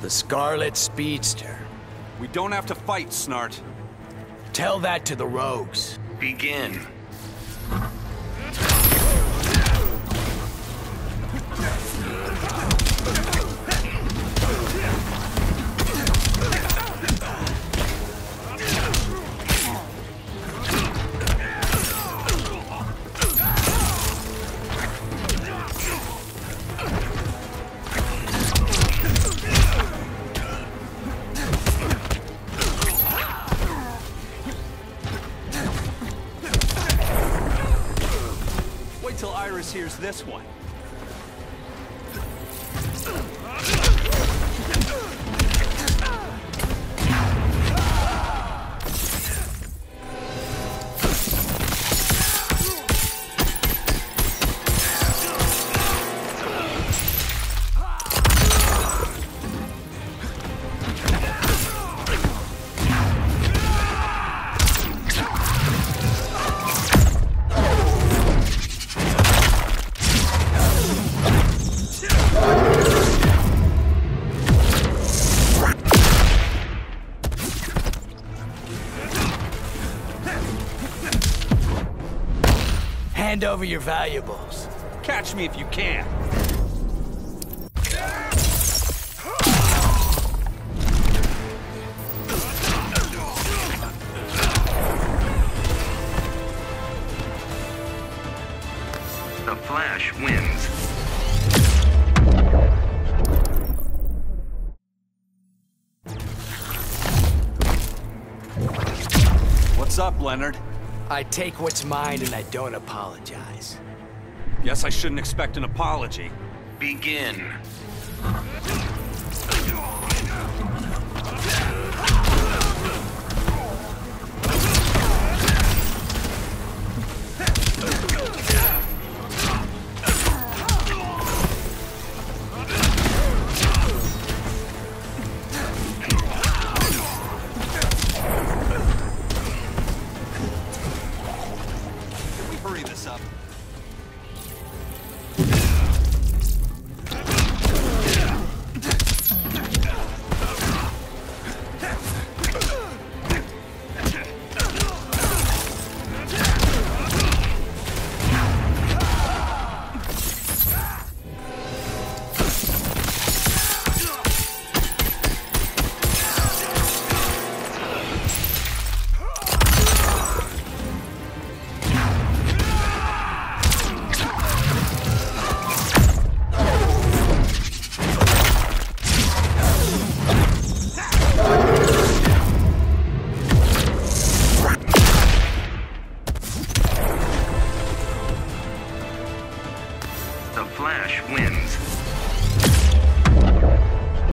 The Scarlet Speedster. We don't have to fight, Snart. Tell that to the rogues. Begin. Till Iris hears this one. Hand over your valuables. Catch me if you can. The Flash wins. What's up, Leonard? I take what's mine and I don't apologize. Guess I shouldn't expect an apology. Begin. The Flash wins.